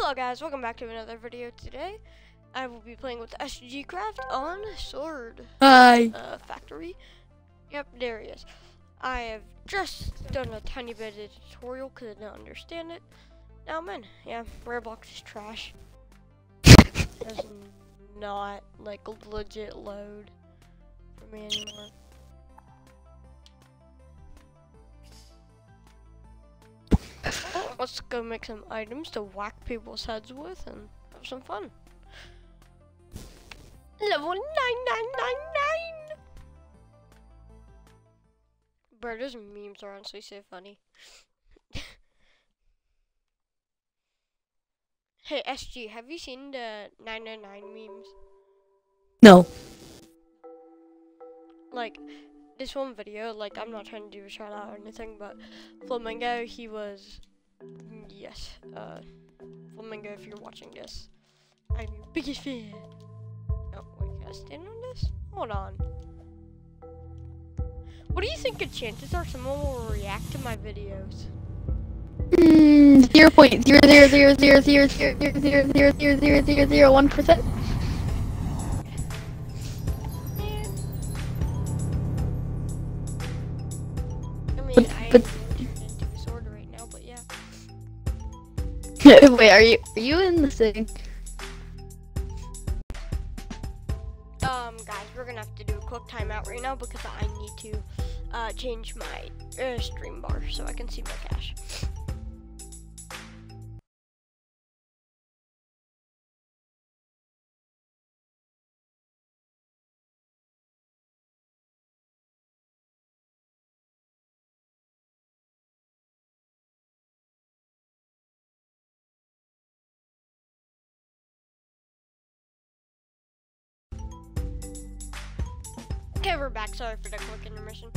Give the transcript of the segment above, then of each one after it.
Hello guys, welcome back to another video today. I will be playing with SG Craft on Sword Hi. uh, Factory. Yep, there he is. I have just done a tiny bit of tutorial because I don't understand it. Now I'm in. Yeah, Roblox is trash. Does not like legit load for me anymore. Let's go make some items to whack people's heads with and have some fun. Level 9999! Bro, those memes are honestly so funny. hey, SG, have you seen the 999 memes? No. Like, this one video, like I'm not trying to do a shout out or anything, but Flamingo, he was, yes, uh, Flamingo, if you're watching this, I'm your biggest fan. Oh, wait, can I stand on this? Hold on. What do you think the chances are someone will react to my videos? Mm, 0.0000000000001%. Wait, are you are you in the thing? Um, guys, we're gonna have to do a quick timeout right now because I need to uh, change my uh, stream bar so I can see my cash. Okay, we're back. Sorry for the quick intermission.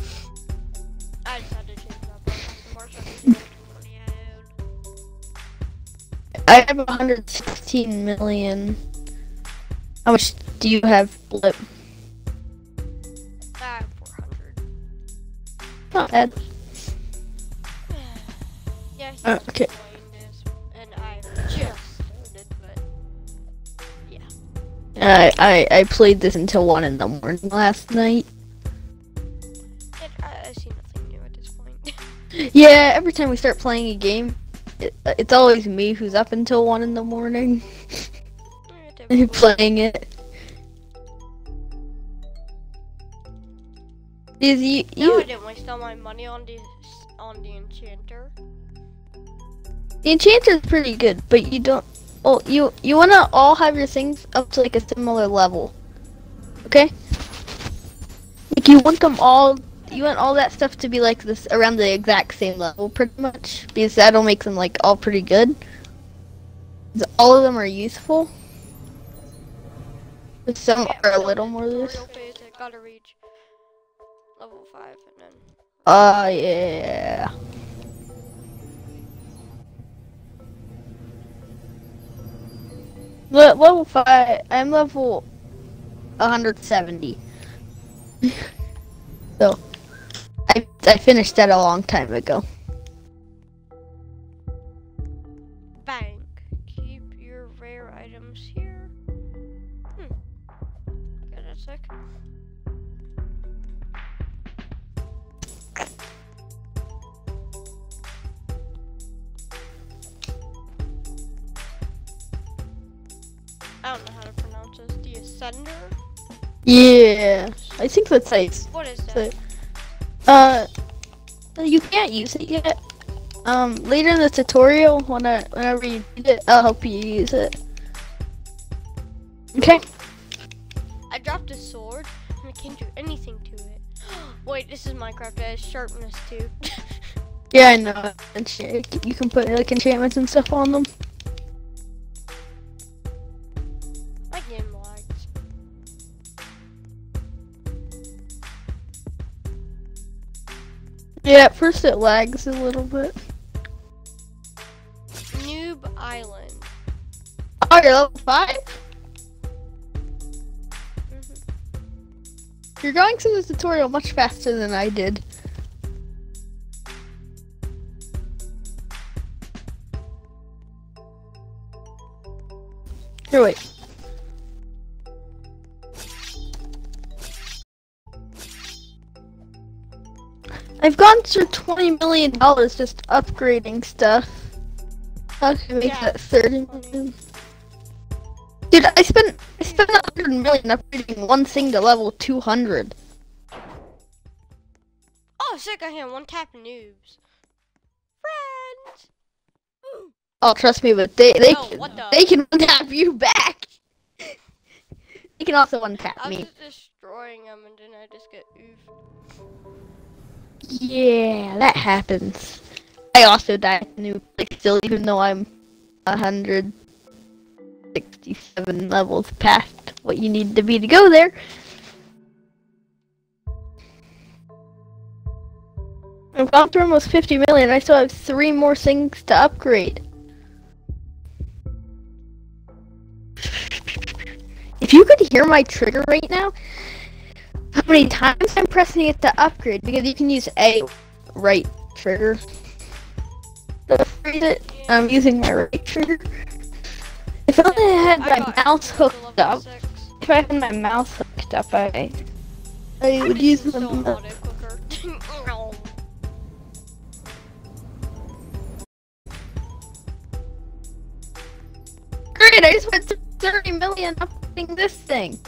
I just had to change my broadcasting I can see how much money I own. I have 116 million. How much do you have, Blip? I have 400. Not bad. yeah, Uh, okay. I, I I played this until one in the morning last night. I, I see nothing new at this point. Yeah, every time we start playing a game, it, it's always me who's up until one in the morning playing it. Is you No, I didn't waste all my money on the on the enchanter. The enchanter's pretty good, but you don't. Oh, you you wanna all have your things up to like a similar level, okay? Like you want them all. You want all that stuff to be like this around the exact same level, pretty much, because that'll make them like all pretty good. All of them are useful. But some are a little more use. tutorial phase, I gotta reach level five, and then Uh, yeah. Le- level 5, I'm level 170. so, I, I finished that a long time ago. Yeah, I think that's it's, What is that? uh, you can't use it yet. Um, later in the tutorial, when I, whenever you need it, I'll help you use it. Okay? I dropped a sword and I can't do anything to it. Wait, this is Minecraft. It has sharpness too. Yeah, I know. Enchant- You can put like enchantments and stuff on them. At first it lags a little bit. Noob Island. Oh, you're level 5? Mhm. You're going through the tutorial much faster than I did. Here, wait. I've gone through twenty million dollars just upgrading stuff. How can make Yeah. that thirty million? Dude, I spent I spent a hundred million upgrading one thing to level two hundred. Oh, sick! I hit one tap noobs. Friends. Oh, trust me, but they they can, the- they can one tap you back. they can also one tap I was me. just destroying them, and then I just get oofed. Yeah, that happens. I also died new like still even though I'm hundred sixty seven levels past what you need to be to go there. I've gone through almost fifty million, I still have three more things to upgrade. If you could hear my trigger right now, how many times I'm pressing it to upgrade because you can use A right trigger. to upgrade it. I'm using my right trigger. If only I had my got mouse hooked up. six. If I had my mouse hooked up, I I would use the still mo- auto clicker. No. Great, I just went through 30 million upgrading this thing.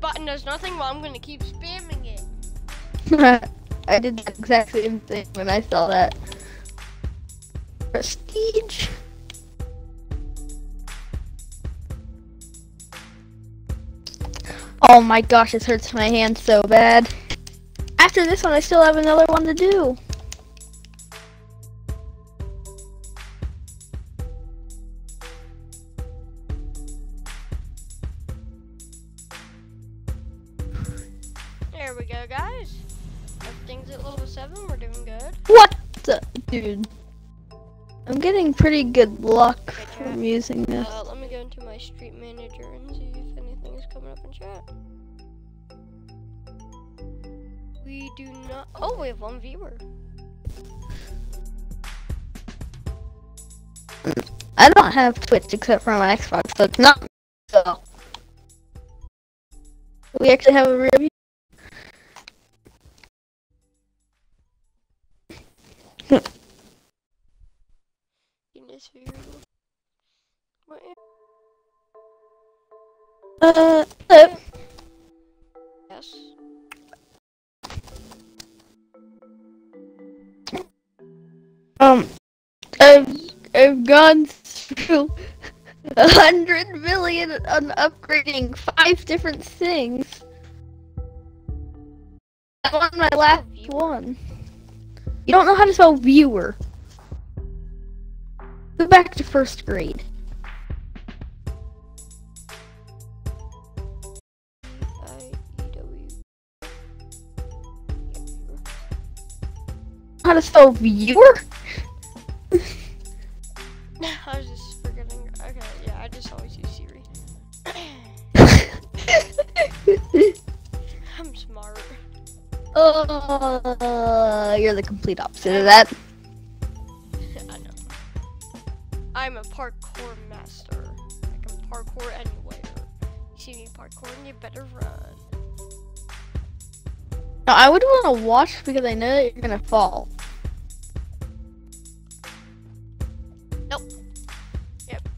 Button does nothing, but I'm gonna keep spamming it. I did the exact same thing when I saw that. Prestige. Oh my gosh, this hurts my hand so bad. After this one, I still have another one to do. Dude? I'm getting pretty good luck from using this. Uh, let me go into my street manager and see if anything is coming up in chat. We do not. Oh, we have one viewer. I don't have Twitch except for my Xbox, so it's not so. We actually have a review. In What? Uh. Yes. um, I've I've gone through a hundred million on upgrading five different things. I'm on my last one. You don't know how to spell viewer. Go back to first grade. V-I-E-W. Yeah, viewer. How to spell viewer? I was just forgetting. Okay, yeah, I just always use Siri. I'm smart. Uh, you're the complete opposite of that. I'm a parkour master. I can parkour anywhere. You see me parkour and you better run. No, I would want to watch because I know that you're gonna fall. Nope. Yep.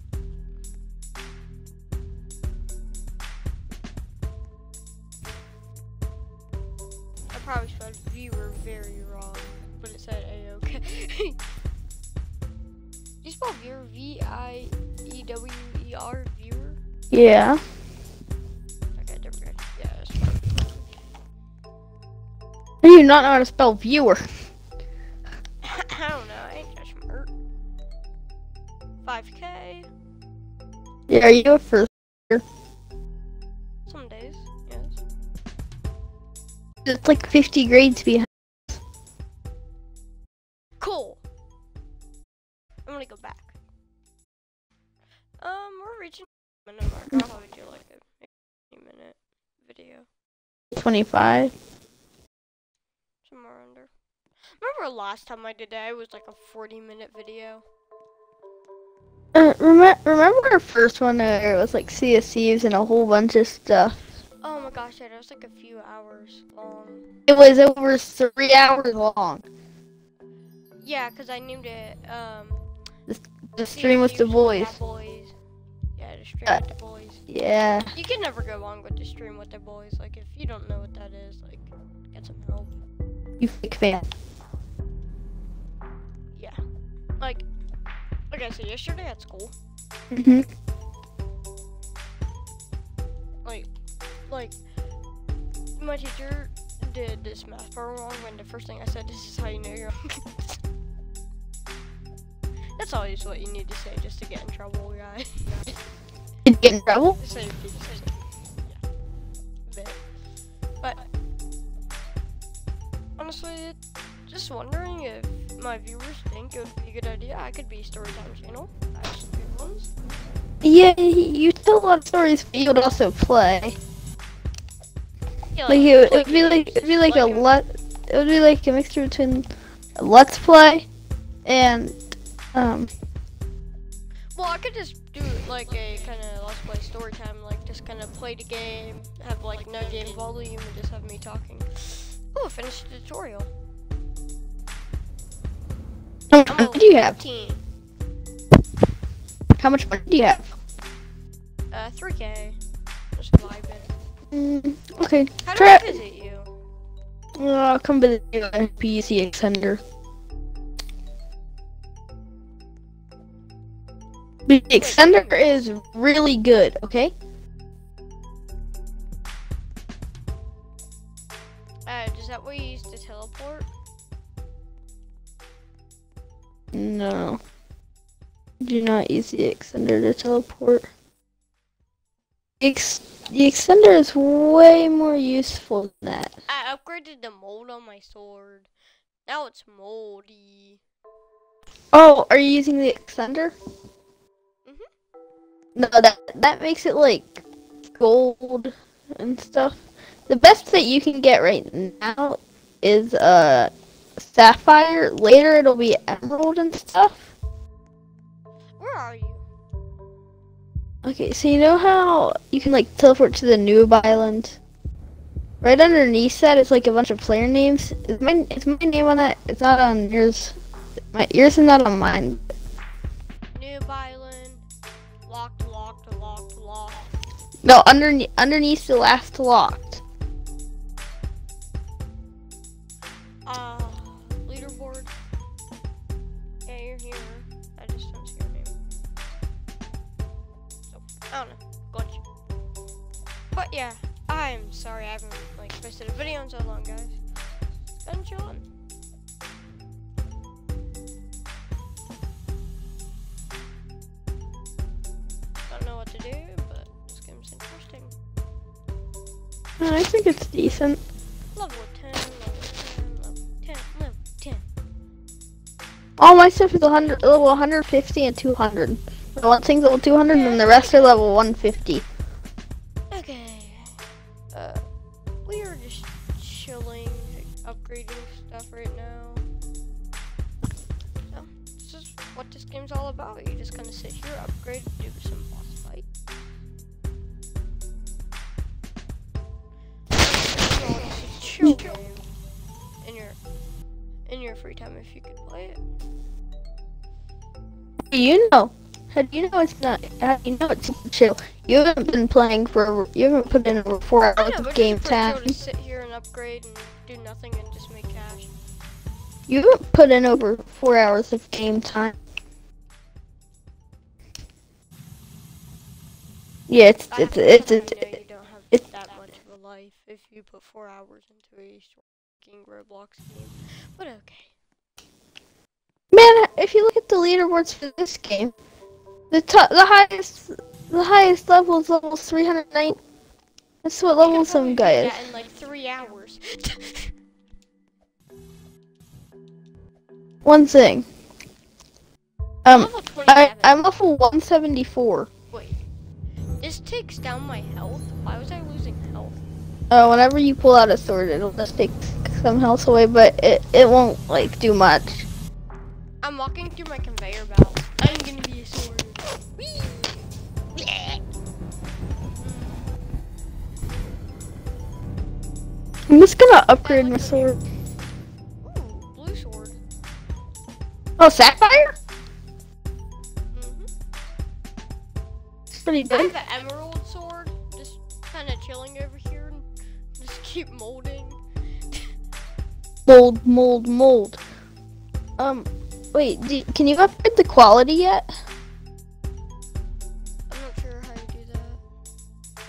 I probably spelled viewer very wrong, but it said A-OK. Yeah. Okay, never mind. Yeah, that's fine. How do you not know how to spell viewer? I don't know, I ain't that smart. 5k? Yeah, are you a first? Some days, yes. It's like 50 grades behind. 25. Somewhere under. Remember last time I did that? It was like a 40 minute video. Uh, remember, remember our first one where it was like Sea of Thieves and a whole bunch of stuff? Oh my gosh, yeah, it was like a few hours long. It was over three hours long. Yeah, because I named it, um... The Sea stream with the Thieves boys. the boys. Yeah, stream Uh, with the boys. Yeah. You can never go wrong with the stream with the boys. Like, if you don't know what that is, like, get some help. You fake fan. Yeah. Like, okay, so yesterday at school, hmm like, like, my teacher did this math part wrong, and the first thing I said, this is how you know you're That's always what you need to say just to get in trouble? Just say, just say, yeah. But, honestly, just wondering if my viewers think it would be a good idea. I could be a storytime channel. I have some good ones. Yeah, you tell a lot of stories, but you would also play. Yeah, Like it, play it'd be like it'd be like a a- let. It would be like a mixture between let's play and um. Well, I could just like a kind of let's play story time, like just kind of play the game, have like no game volume, and just have me talking. Oh, finished the tutorial. How much money do you have? 15. How much money do you have? Uh, 3k. Just vibing. Mm, okay. How do Try- I visit you? Uh, I'll come visit you at PC Extender. The Extender is really good, okay? Uh, is that what you used to teleport? No. Do not use the Extender to teleport. Ex- the Extender is way more useful than that. I upgraded the mold on my sword. Now it's moldy. Oh, are you using the Extender? No, that that makes it like gold and stuff. The best that you can get right now is uh sapphire. Later it'll be emerald and stuff. Where are you? Okay, so you know how you can like teleport to the Noob Island? Right underneath that is like a bunch of player names. Is my is my name on that? It's not on yours. My yours is not on mine. Noob Island. No, underneath underneath the last locked. Uh, leaderboard. Yeah, you're here. I just don't see your name. So, I don't know. Glitch. But yeah, I'm sorry I haven't like posted a video in so long, guys. Been chilling. I think it's decent. Level 10, level 10, level 10, level 10. All my stuff is 100, level 150 and 200. I want things level 200 and the rest are level 150. You know? How do you know it's not? How do you know it's chill? You haven't been playing for. You haven't put in over four hours of game it's time. to sit here and upgrade and do nothing and just make cash. You haven't put in over four hours of game time. Yeah, it's it's it's it's, don't have it's- that much of a life if you put four hours into a Roblox game. But okay. man. If you look at the leaderboards for this game, the top, the highest, the highest level is level 309. That's what level some guy is. in like three hours. One thing. Um, I 27. I'm level 174. Wait. This takes down my health? Why was I losing health? Uh, whenever you pull out a sword, it'll just take some health away, but it it won't like do much. I'm walking through my conveyor belt. I'm gonna be a sword. I'm just gonna upgrade my sword. Ooh, blue sword. Oh, sapphire? hmm It's pretty I good. have an emerald sword, just kind of chilling over here and just keep molding. Mold, mold, mold. Um, wait, do, can you upgrade the quality yet? I'm not sure how to do that.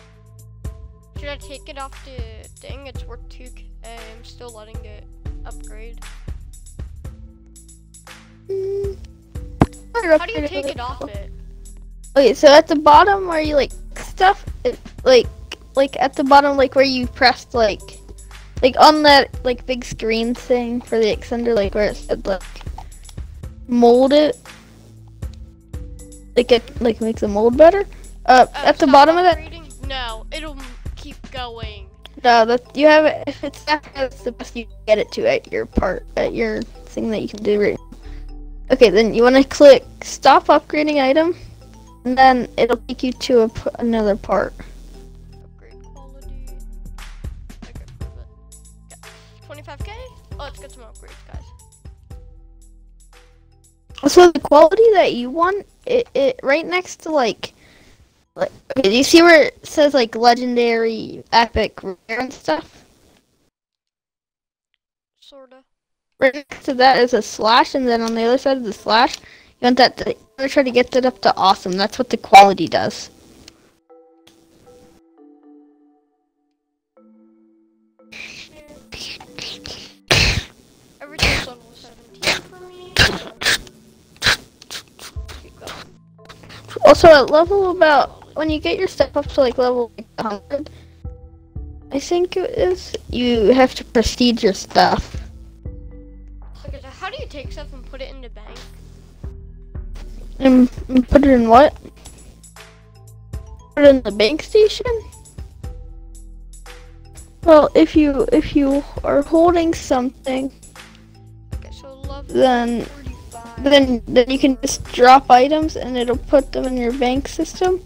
Should I take it off the thing? It's worth 2k. I'm still letting it upgrade. Mm, How do you take it off it? Okay, so at the bottom where you like stuff, it, like, like at the bottom, like where you pressed like, like on that like big screen thing for the extender, like where it said like, mold it. Like it like makes the mold better. Uh, Oh, at the bottom of that, upgrading? No, it'll keep going. no, that you have it. If it's that's the best you get it to at your part at your thing that you can do right. Okay, then you want to click stop upgrading item, and then it'll take you to a, p- another part. So the quality that you want, it, it right next to like, like okay, do you see where it says like legendary, epic, rare and stuff? Sorta. Right next to that is a slash, and then on the other side of the slash, you want that to you want to try to get that up to awesome. That's what the quality does. Also, at level about when you get your stuff up to like level 100, I think it is you have to prestige your stuff. Okay, so how do you take stuff and put it in the bank? And, and put it in what? Put it in the bank station? Well, if you if you are holding something, Okay, so then 45. Then then you can just drop items and it'll put them in your bank system.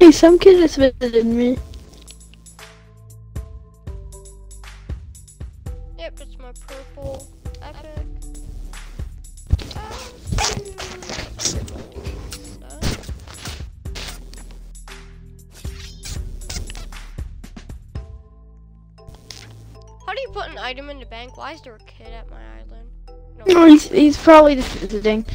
Hey, some kid just visited me. Yep, it's my purple epic. How do you put an item in the bank? Why is there a kid at my island? No, he's he's probably just visiting.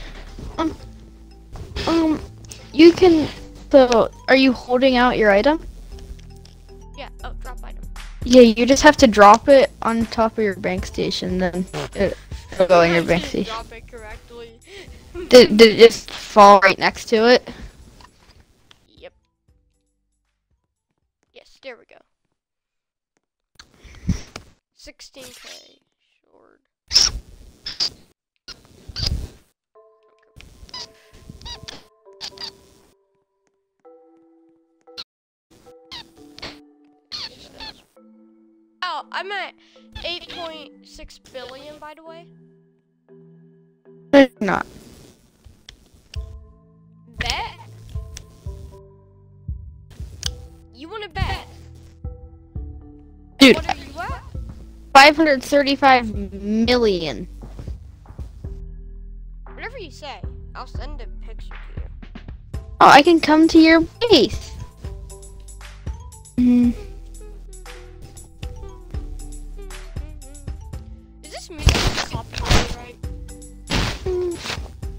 You can. So, are you holding out your item? Yeah, oh, drop item. Yeah, you just have to drop it on top of your bank station, then uh, it, it'll go in your bank station. Drop it correctly. Did, did it just fall right next to it? Yep. Yes, there we go. 16k short. Oh, I'm at 8.6 billion, by the way. Not. Bet? You want to bet? Dude, What are you at? 535 million. Whatever you say. I'll send a picture to you. Oh, I can come to your base. Hmm.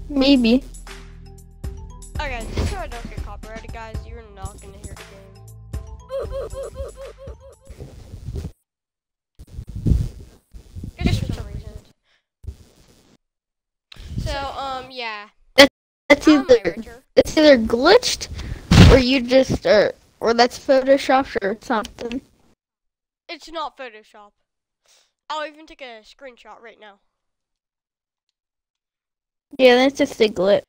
Maybe. Okay, just so I don't get copyrighted, guys, you're not gonna hear the game. Just for some reason. So, um, yeah. That's I either it's either glitched or you just are or that's photoshopped or something. It's not Photoshop. I'll even take a screenshot right now. Yeah, that's just a glitch.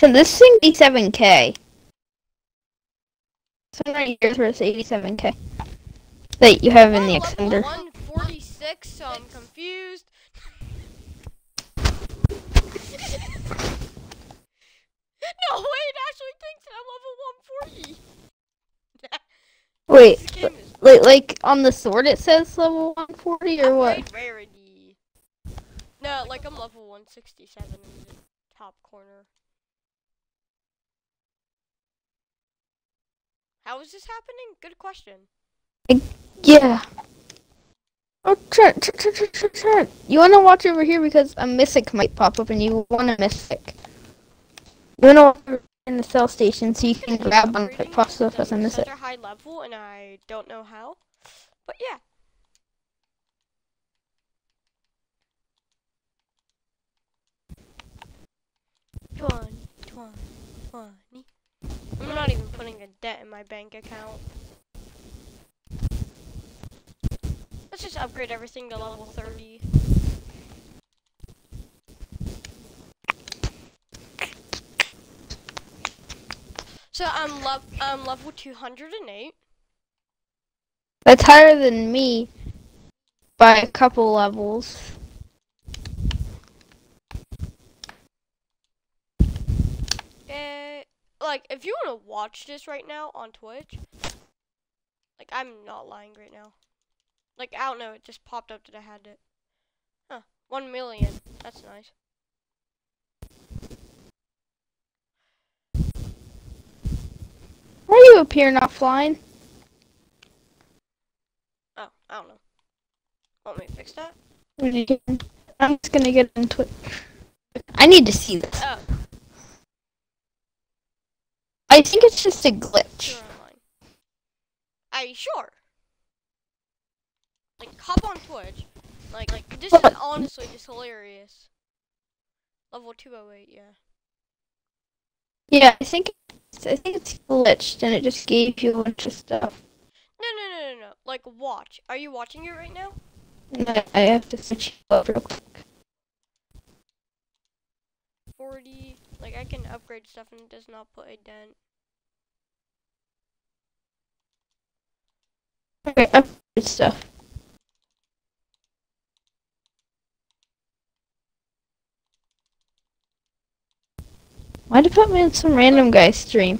So this thing be 7k. So right here's where it's 87k. That you have in the level extender. 146, so I'm confused. no, wait, it actually thinks that I'm level 140. Wait, This like, like on the sword it says level 140 or what? upgrade rarity. No, like I'm level 167 in the top corner. How is this happening? Good question. Yeah. Oh, Trent, Trent, Trent, Trent, Trent. You want to watch over here because a Mythic might pop up and you want a Mythic. You want to watch over in the cell station so you can grab one it pops up as a such high level and I don't know how. But yeah. Twenty, twenty, twenty. I'm not even putting a debt in my bank account. Let's just upgrade everything to level 30. So I'm I'm level 208. That's higher than me by a couple levels. Like if you want to watch this right now on Twitch, like I'm not lying right now. Like I don't know, it just popped up that I had it. Huh, one million. That's nice. Why are you up here not flying? Oh, I don't know. Want me to fix that? What are you doing? I'm just gonna get into it. I need to see this. Oh, I think it's just a glitch. you're you sure? Like hop on Twitch. Like, like this is honestly just hilarious. Level 208, yeah. Yeah, I think it's, I think it's glitched and it just gave you a bunch of stuff. No, no, no, no, no. Like watch. Are you watching it right now? No, I have to switch you up real quick. 40. Like I can upgrade stuff and it does not put a dent. Okay, upgrade stuff. Why'd you put me in some random guy's stream?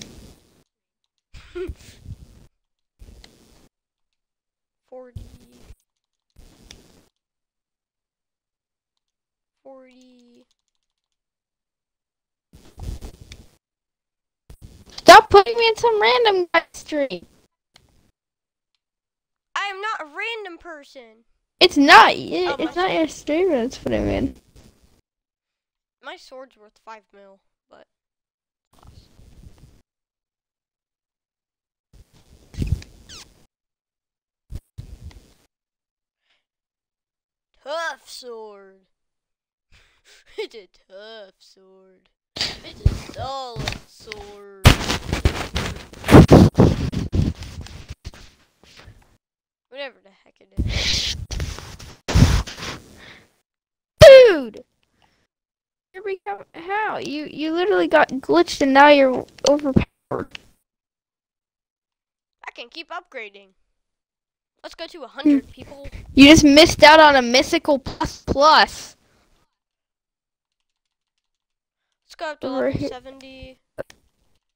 Putting me in some random stream. I am not a random person. It's not. y- Oh, it's not your stream that's putting me in. My sword's worth five mil, but. Tough sword. it's a tough sword. It's a solid sword. Whatever the heck it is. Dude! You're become how? You you literally got glitched and now you're overpowered. I can keep upgrading. Let's go to hundred people. You just missed out on a mythical plus plus. Let's go up to Over level here. seventy.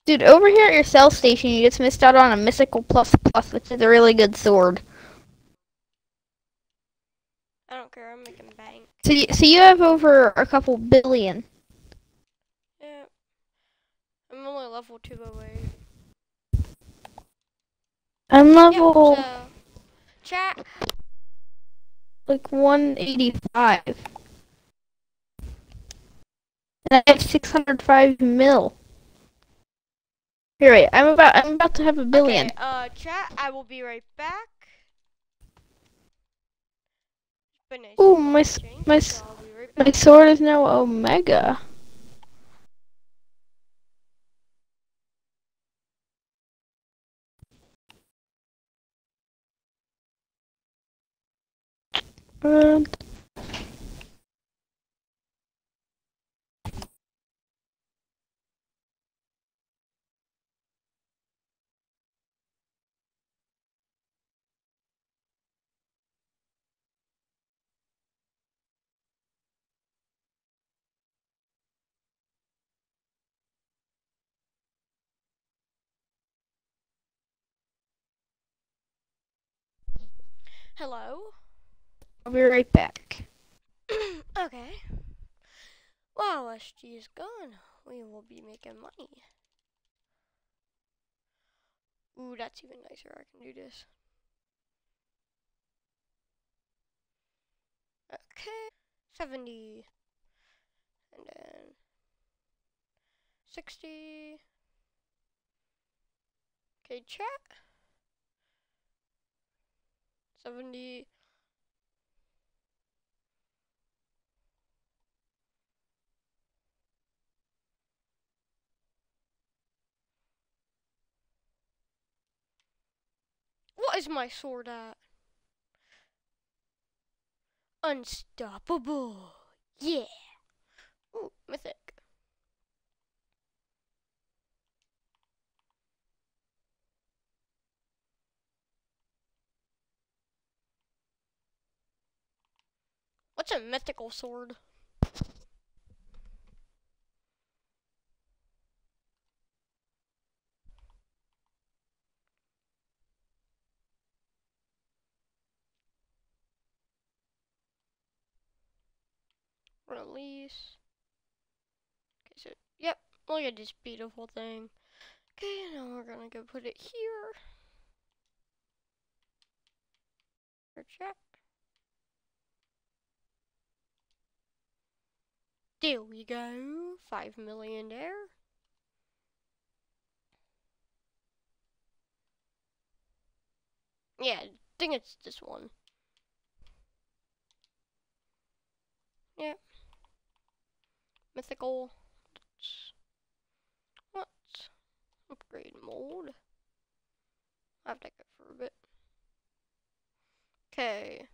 Dude, over here at your cell station, you just missed out on a mythical plus plus, which is a really good sword. I don't care. I'm making bank. So you, so you have over a couple billion. Yeah. I'm only level two away. I'm Yeah. level So, chat. like 185. And I have 605 mil. Here, wait. I'm about. I'm about to have a billion. Okay, uh, chat. I will be right back. Finish. My my my sword is now Omega. And Hello? I'll be right back. okay. While SG is gone, we will be making money. Ooh, that's even nicer. I can do this. Okay. 70. And then 60. Okay, chat. 70. What is my sword at? Unstoppable. Yeah. Ooh, mythic. What's a mythical sword? Release. Okay, so, yep, look at this beautiful thing. Okay, now we're gonna go put it here. Check. There we go. Five million there. Yeah, I think it's this one. Yeah. Mythical. What? Upgrade mode. I have to go for a bit. Okay.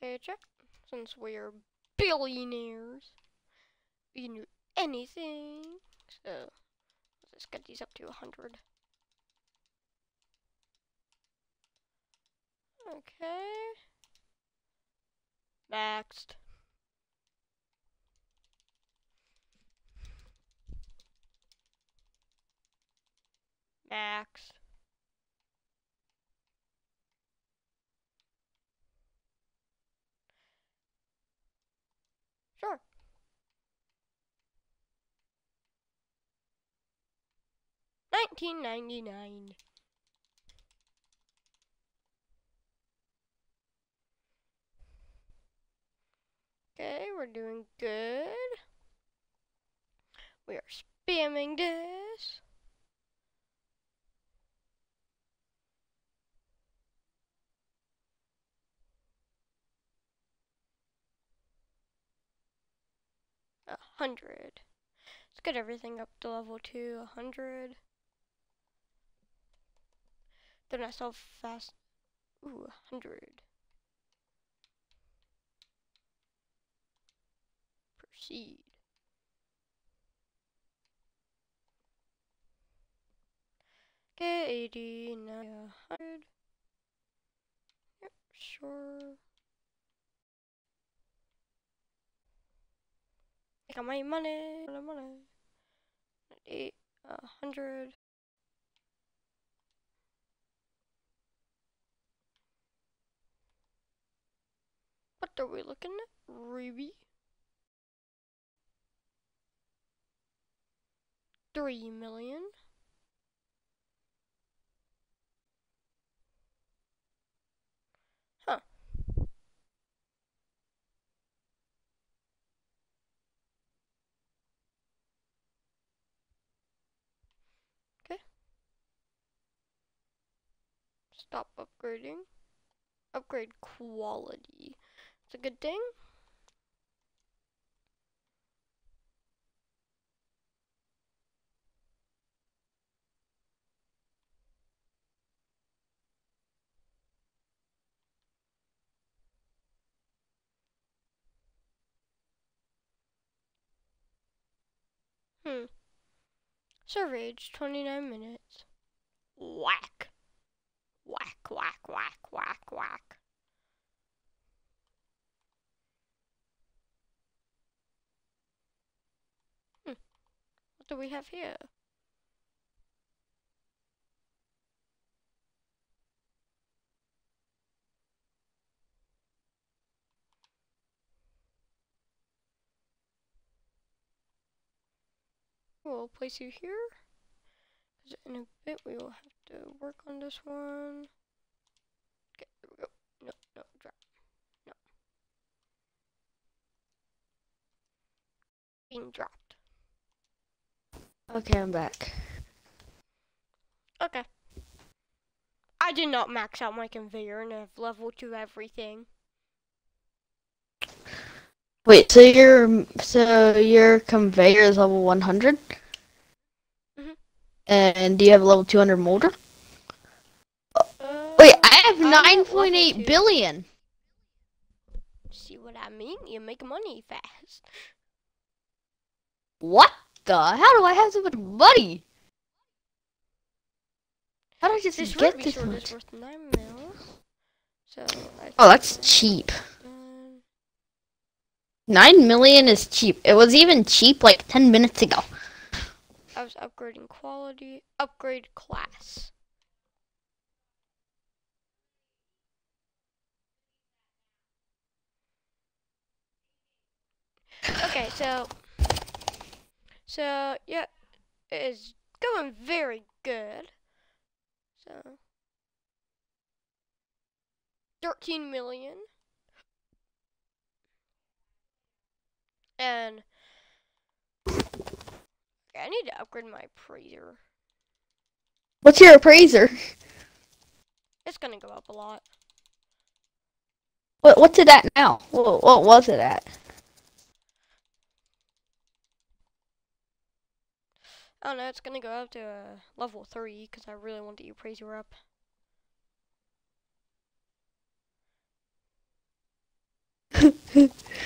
Okay, check. Since we're billionaires, we can do anything. So, let's just get these up to 100. Okay. Next. Next. 1999. Okay, we're doing good. We are spamming this. A hundred. Let's get everything up to level two, a hundred. Then I saw fast. Ooh, a hundred. Proceed. Okay, 80, 90, 100. Yep, sure. I got my money, my money. 98, a 100. Are we looking at? Ruby. Three million. Huh. Okay. Stop upgrading. Upgrade quality. It's a good thing. Hmm. rage, 29 minutes. Whack. Whack, whack, whack, whack, whack. Do we have here? We'll place you here. 'cause in a bit we will have to work on this one. Okay, there we go. No, no, drop. No. Being dropped. Okay, I'm back. Okay. I did not max out my conveyor and I have level 2 everything. Wait, so your so your conveyor is level 100? Mhm. And do you have a level 200 molder? Uh, Wait, I have I'm at level 9.8 two. billion. See what I mean? You make money fast. What the? How do I have so much money? How did I just This get this much? worth 9 mil. So, I Oh, that's cheap. 9 million is cheap. It was even cheap like 10 minutes ago. I was upgrading quality. Upgrade class. Okay, so so yeah, it's going very good. So thirteen million, and okay, I need to upgrade my appraiser. What's your appraiser? It's gonna go up a lot. What, what's it at now? What, what was it at? Don't know. It's gonna go up to uh, level three because I really want the appraiser up.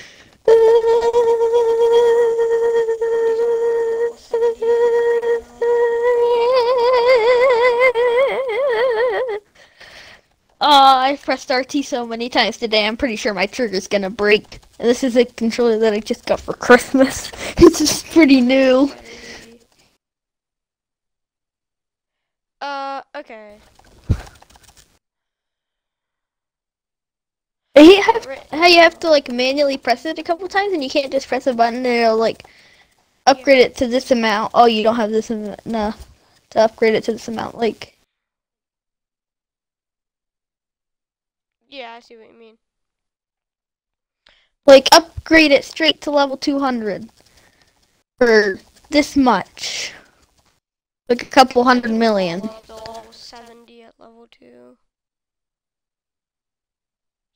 Uh, I've pressed RT so many times today, I'm pretty sure my trigger's gonna break. And this is a controller that I just got for Christmas. it's just pretty new. Uh, okay. I hate how, you have to like manually press it a couple times and you can't just press a button and it'll like upgrade it to this amount. Oh, you don't have this enough No. To upgrade it to this amount. Like, Yeah, I see what you mean. like upgrade it straight to level 200 for this much. Like a couple hundred million. Level 70 at level 2.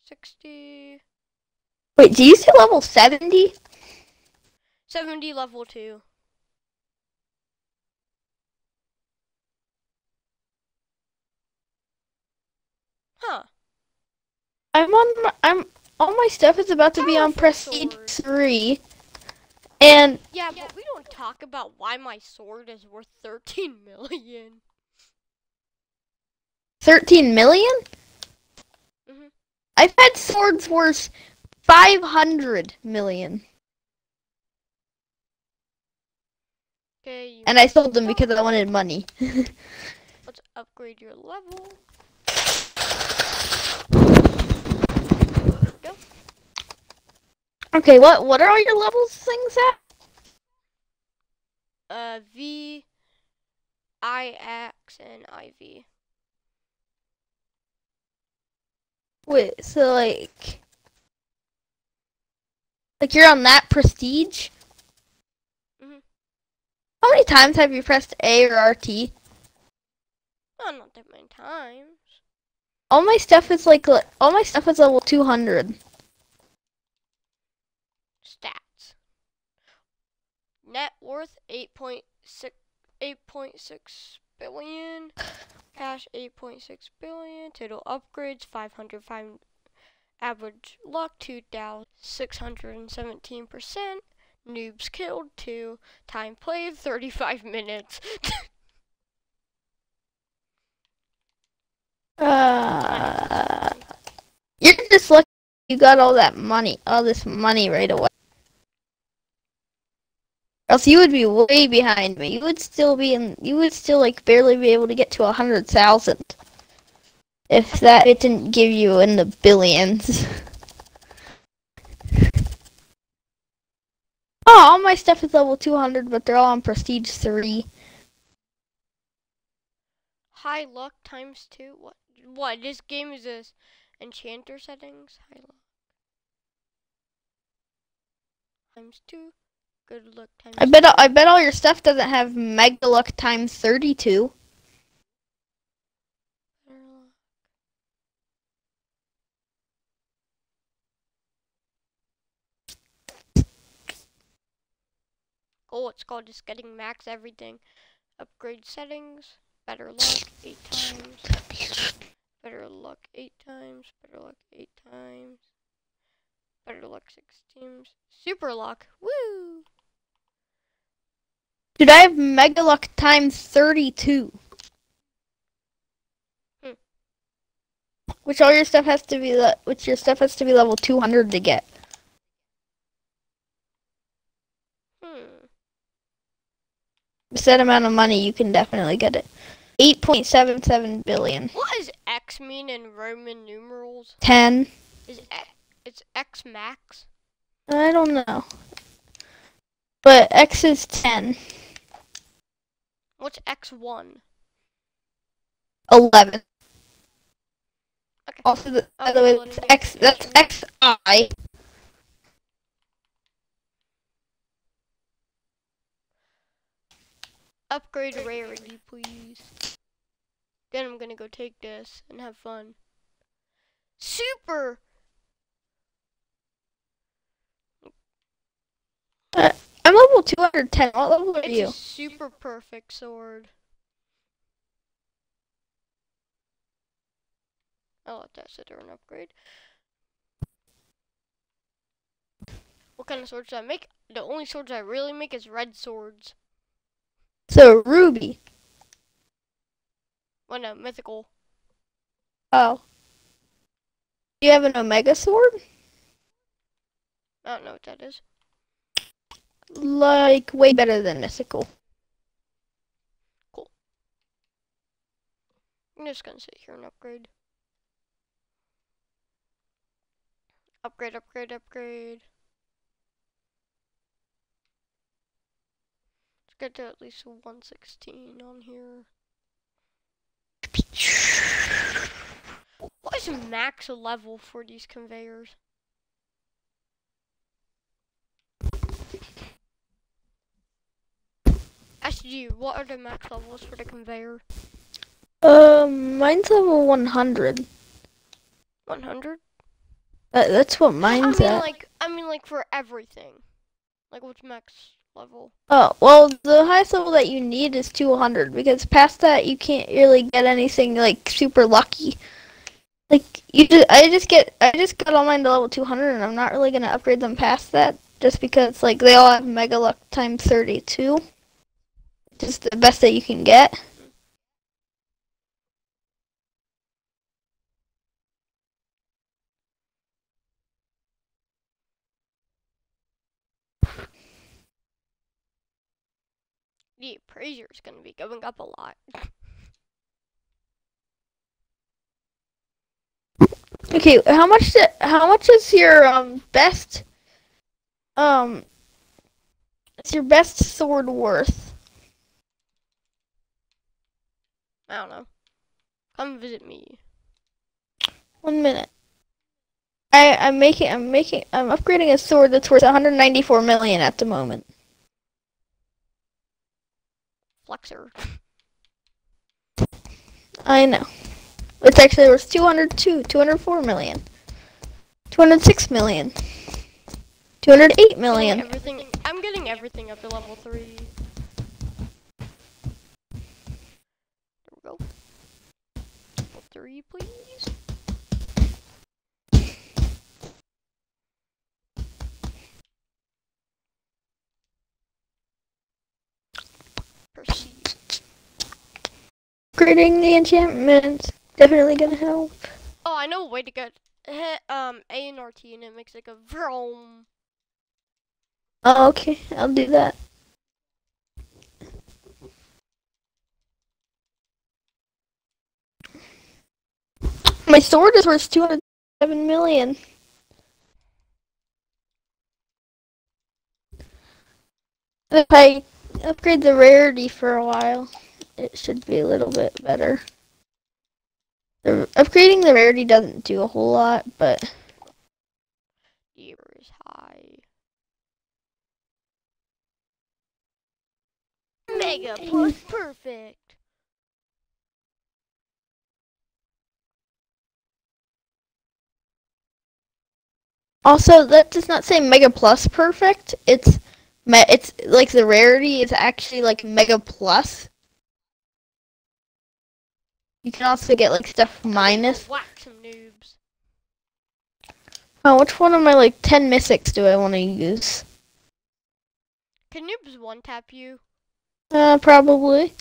60. Wait, do you say level 70? 70 level 2. Huh. I'm on my, I'm all my stuff is about to be on prestige 3. And Yeah, but we don't talk about why my sword is worth 13 million. 13 million? Mhm. I've had swords worth 500 million. Okay, you And I sold them because I wanted money. let's upgrade your level. Go. Okay, what what are all your levels things at? Uh, V, I, X, and IV. Wait, so like like you're on that prestige? Mhm. How many times have you pressed A or RT? Oh, not that many times. All my stuff is like all my stuff is level 200. Net worth 8.6 8.6 billion. Cash 8.6 billion. Total upgrades 505. Average luck 2,617%. Noobs killed 2. Time played 35 minutes. Uh, you're just lucky you got all that money, all this money right away. Else you would be way behind me. You would still be in. You would still like barely be able to get to a hundred thousand. If that it didn't give you in the billions. oh, all my stuff is level two hundred, but they're all on prestige three. High luck times 2. What? What? This game is this enchanter settings. High luck. Times 2. Good luck times I bet. I bet all your stuff doesn't have mega luck times thirty-two. Oh, it's called just getting max everything. Upgrade settings. Better luck eight times. Better luck eight times. Better luck eight times. Better luck six times. Super luck. Woo! Dude, I have mega luck times thirty-two. Hmm. Which all your stuff has to be le- which your stuff has to be level two hundred to get. Hmm. Set amount of money, you can definitely get it. Eight point seven seven billion. What does X mean in Roman numerals? Ten. Is X, it's X max? I don't know. But X is ten. What's X1? Eleven. Okay. Also, the, oh, by Okay, the way, that's X. That's XI. Upgrade rarity, please. Then I'm gonna go take this and have fun. Super! Uh, I'm level two hundred ten. What level are you? a super perfect sword. I'll let that sit there and upgrade. What kind of swords do I make? The only swords I really make is red swords. So ruby. Well, no, mythical. Oh. Do you have an omega sword? I don't know what that is. Like way better than mystical. Cool. I'm just gonna sit here and upgrade. Upgrade, upgrade, upgrade. Let's get to at least 116 on here. What is max level for these conveyors? SG, what are the max levels for the conveyor? Um, mine's level one hundred. 100? That, that's what mine's I mean, at. like, I mean, like for everything. Like, what's max level? Oh, well, the highest level that you need is 200 because past that you can't really get anything like super lucky. Like you just, I just get, I just got all mine to level 200 and I'm not really gonna upgrade them past that just because like they all have mega luck times 32. Just the best that you can get. The appraiser is going to be going up a lot. Okay, how much? How much is your um best? Um, it's your best sword worth? I don't know. Come visit me. One minute. I I'm making I'm making I'm upgrading a sword that's worth 194 million at the moment. Flexer. I know. It's actually worth 202, 204 million, 206 million, 208 million. I'm getting everything, I'm getting everything up to level 3. battery, please? Proceed. The enchantment. Definitely gonna help. Oh, I know a way to get hit, um, A and R T and it makes like a vroom. Oh, okay. I'll do that. My sword is worth 207 million. If I upgrade the rarity for a while, it should be a little bit better. The, upgrading the rarity doesn't do a whole lot, but high. Mega plus perfect. Also that does not say Mega Plus perfect. It's me- it's like the rarity is actually like Mega Plus. You can also get like stuff minus. Whack some noobs. Oh, which one of my like 10 mythics do I want to use? Can noobs one tap you? Uh, probably.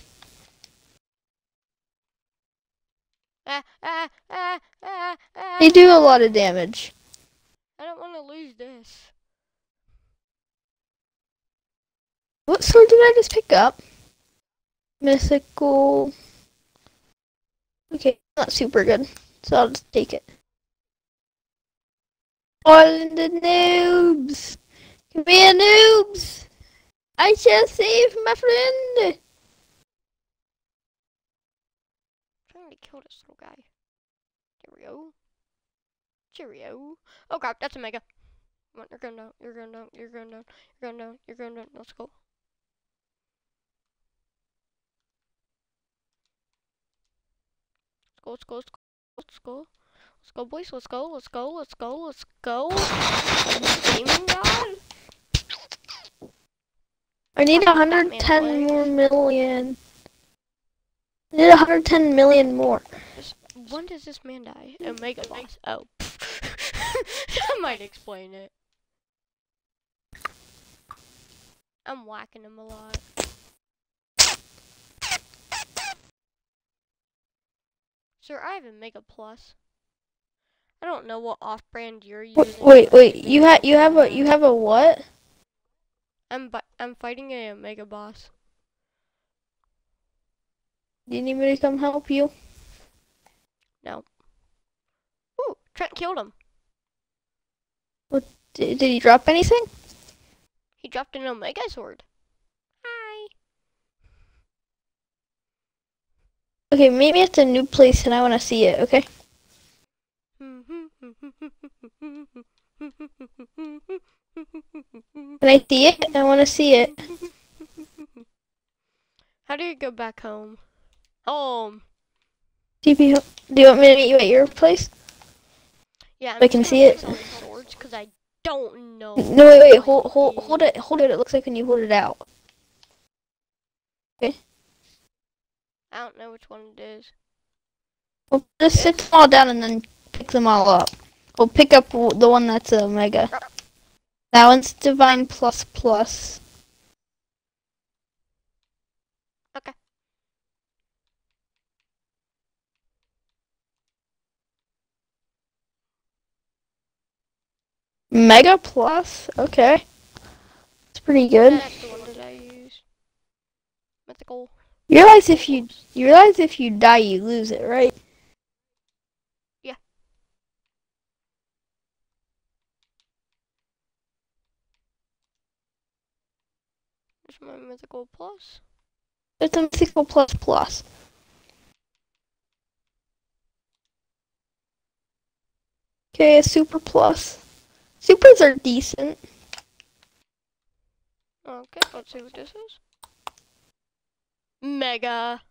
Ah, ah, ah. They do a lot of damage. I don't want to lose this. What sword did I just pick up? Mythical. Okay, not super good, so I'll just take it. All in the noobs! Come here, noobs! I shall save my friend! trying to kill this little guy. There we go. Cheerio. Oh crap, that's a mega. Come on, you're going down, you're going down, you're going down, you're going down, you're going down. Let's go. Let's go, let's go, let's go. Let's go. Let's go, boys. Let's go, let's go, let's go, let's go. Gaming god? I need Fucking 110 more million. I need 110 million more. When does this man die? Omega boss. Oh. I might explain it. I'm whacking him a lot. Sir, I have a Mega Plus. I don't know what off-brand you're using. Wait, wait, but wait. I You have you have a you have a what? I'm I'm fighting a Mega boss. Do you need me to come help you? Ooh, Trent killed him. Did, did he drop anything? He dropped an Omega sword. Hi. Okay, meet me at the new place and I want to see it. Okay. Can I see it? I want to see it. How do you go back home? Home. TP. ho- Do you want me to meet you at your place? Yeah, I can see it. Swords, because I don't know. No, wait, wait. Hold, hold, hold it. Hold it. It looks like when you hold it out. Okay. I don't know which one it is. Well, just sit them all down and then pick them all up. We'll pick up the one that's a mega. Uh, that one's divine plus plus. Okay. Mega plus. Okay. It's pretty good. That's the one that I use. Mythical. You realize if you you realize if you die you lose it, right? Yeah. There's my mythical plus. It's a mythical plus plus. Okay, a super plus. Supers are decent. Okay, let's see what this is. Mega.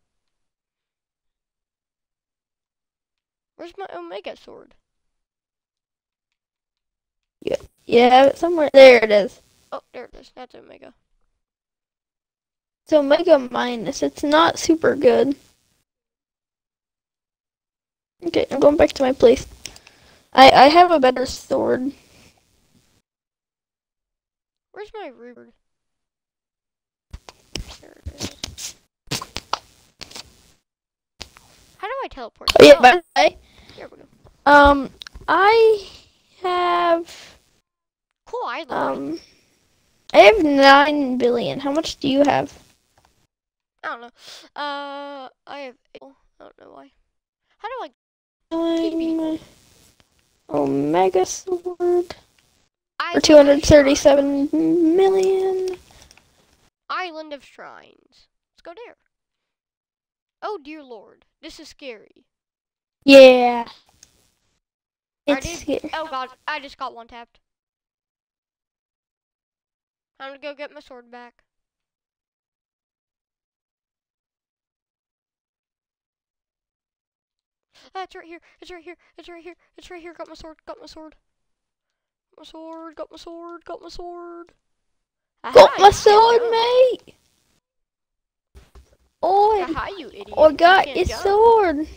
Where's my Omega sword? Yeah, yeah, somewhere there it is. Oh, there it is. That's Omega. So mega minus. It's not super good. Okay, I'm going back to my place. I I have a better sword. Where's my ruby? There it is. How do I teleport? Oh yeah, Oh, by the way, here we go. um, I have Cool island. um, I have nine billion. How much do you have? I don't know. Uh, I have. Oh, I don't know why. How do I? Um, Omega sword I for two hundred thirty-seven million. Island of Shrines. Let's go there. Oh dear lord, this is scary. Yeah. It's did- scary. Oh god, I just got one tapped. I'm gonna go get my sword back. Ah, it's right here. It's right here. It's right here. It's right here. Got my sword. Got my sword. Got my sword. Got my sword. Got my sword. Got my sword, can't mate. Oh, jump. Aha, you idiot. I got can't your jump. sword.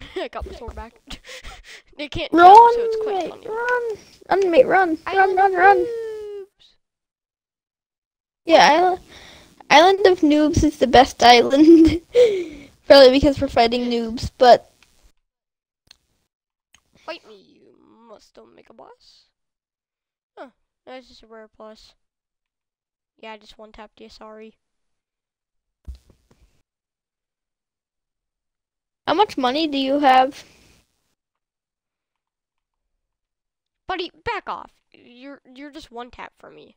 I got my sword back. they can't Run, jump, so it's quite mate, funny. run, run, mate, run, run, Island run, of run. Noobs. Yeah, Island, Island of Noobs is the best island. Probably because we're fighting noobs, but Fight me, you must don't make a boss. Huh, that's just a rare plus. Yeah, I just one tapped you, sorry. how much money do you have? Buddy, back off. You're you're just one tap from me.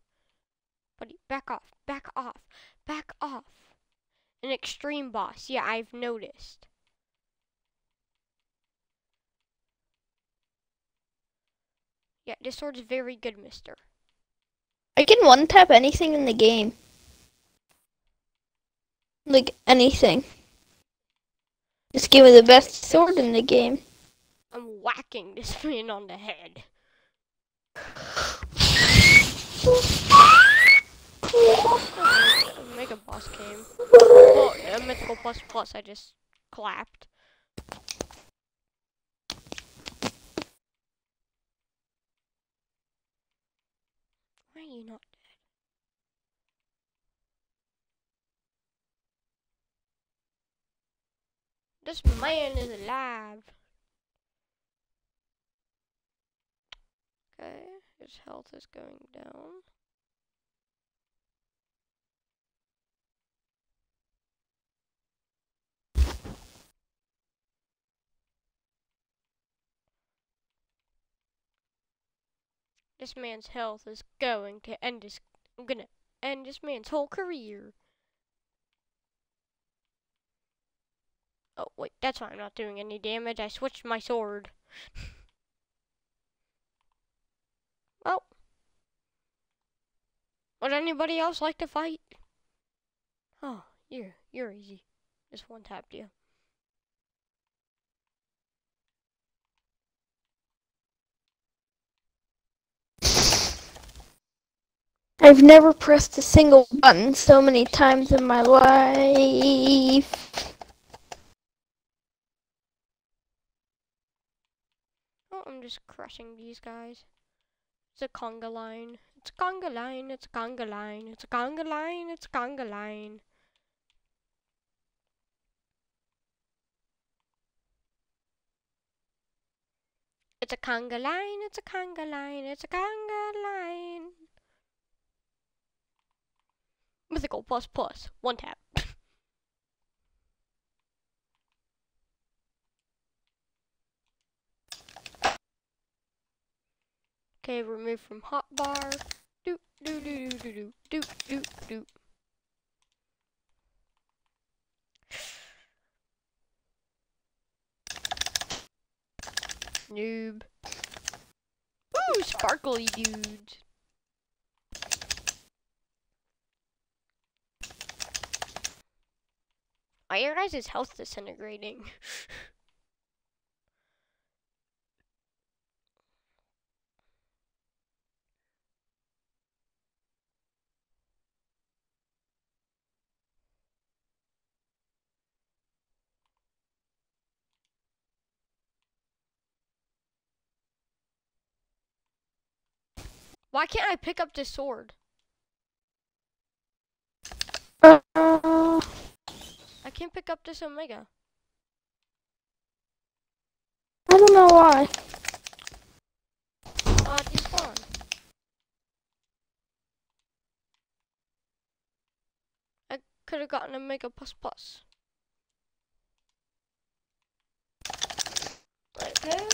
Buddy, back off, back off, back off. An extreme boss, yeah, I've noticed. Yeah, this sword's very good, mister. I can one tap anything in the game. Like anything. Just give me the best sword in the game. I'm whacking this man on the head. Mega boss came. Oh, a mythical plus plus. I just clapped. Are you not dead? This man is alive. Okay, his health is going down. This man's health is going to end his. I'm gonna end this man's whole career. Oh, wait, that's why I'm not doing any damage. I switched my sword. well. Would anybody else like to fight? Oh, you're, you're easy. Just one tapped you. I've never pressed a single button so many times in my life. Oh, I'm just crushing these guys. It's a conga line. It's a conga line. It's a conga line. It's a conga line. It's a conga line. It's a conga line. It's a conga line. It's a conga line. Mythical plus plus. One tap. Okay, remove from hotbar. Do do do do do do do do do. Noob. Ooh, sparkly dudes. Why your guys' health disintegrating? Why can't I pick up this sword? Uh, I can't pick up this Omega. I don't know why. Uh, despawn. I could have gotten a mega plus plus. Okay.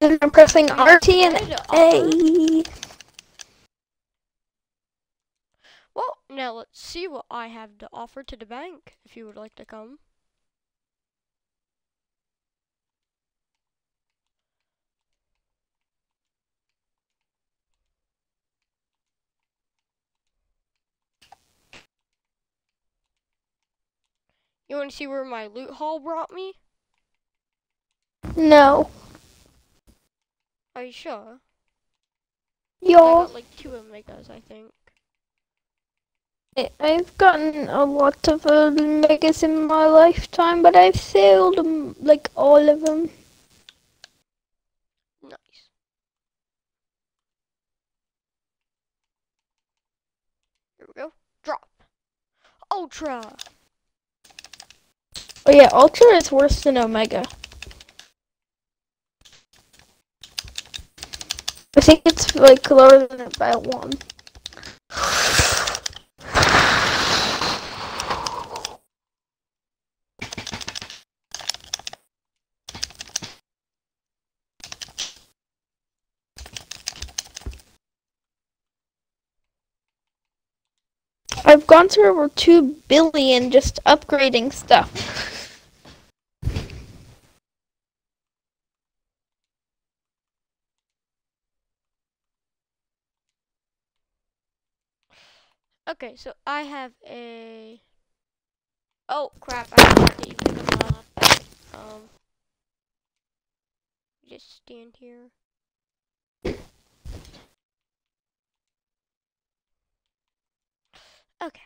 And I'm pressing RT and. A. Well, now let's see what I have to offer to the bank, if you would like to come. You want to see where my loot haul brought me? No. Are you sure? I Yo, got like two omegas, I think. I've gotten a lot of uh, megas in my lifetime, but I've sailed um, like all of them. Nice. Here we go. Drop. Ultra. Oh yeah, Ultra is worse than Omega. I think it's like lower than it by one. I've gone through over two billion just upgrading stuff. Okay, so I have a. Oh crap! I to. Um. Just stand here. Okay.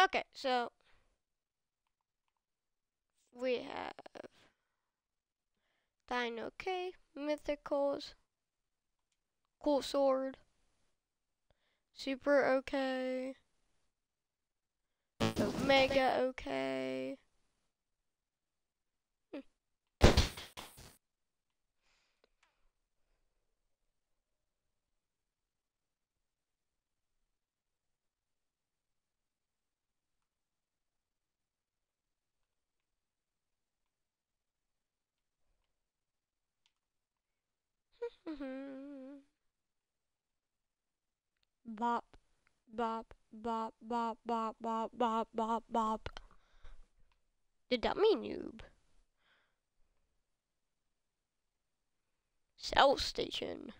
Okay, so we have Dino K, Mythicals, Cool Sword, Super okay, Omega okay. Hmm. Mhm. Bop, bop, bop, bop, bop, bop, bop, bop, bop. The dummy noob. Sell station.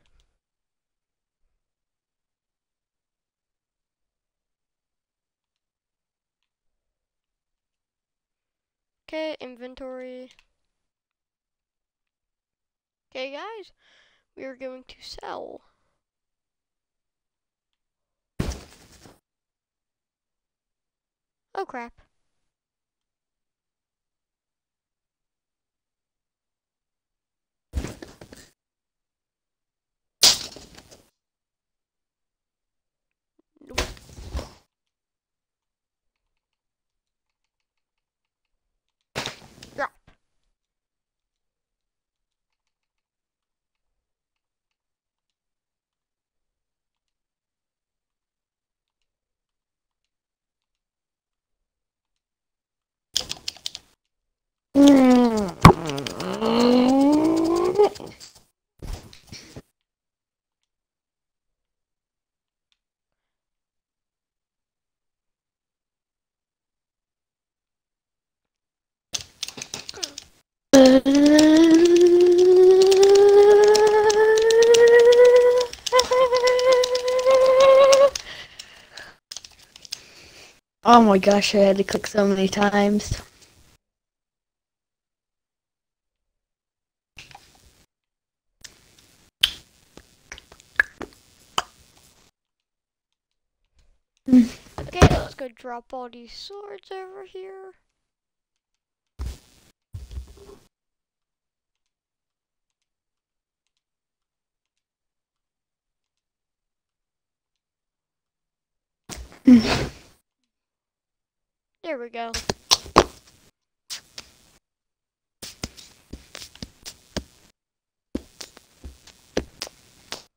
Okay, inventory. Okay, guys, we are going to sell. Oh crap. Nope. Drop. Oh my gosh, I had to click so many times. Okay, let's go drop all these swords over here. There we go.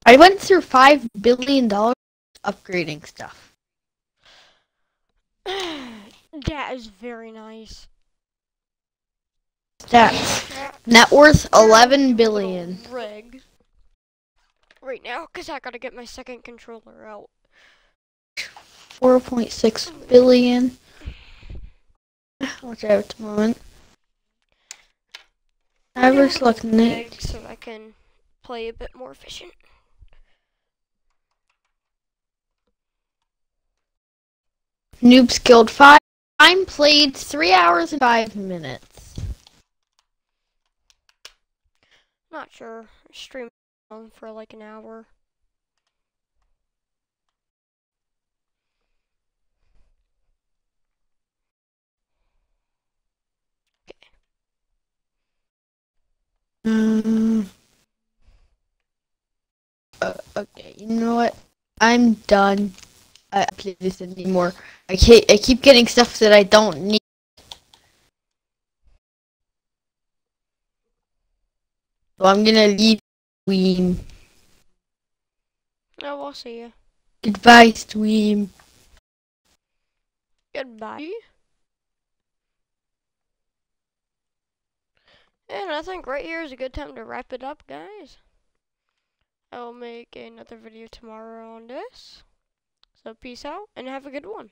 I went through five billion dollars upgrading stuff. that is very nice. That's net worth eleven billion. Rig. Right now, cause I gotta get my second controller out. Four point six billion. Which I have at the moment. Average luck. Rig so I can play a bit more efficient. Noobs killed five. Time played three hours and five minutes. Not sure. Stream for like an hour. Um, uh, okay, you know what? I'm done. I play this anymore. I can't. I keep getting stuff that I don't need. So I'm gonna leave. Stream. Oh, I'll see you. Goodbye, stream. Goodbye. And I think right here is a good time to wrap it up, guys. I will make another video tomorrow on this. So peace out and have a good one.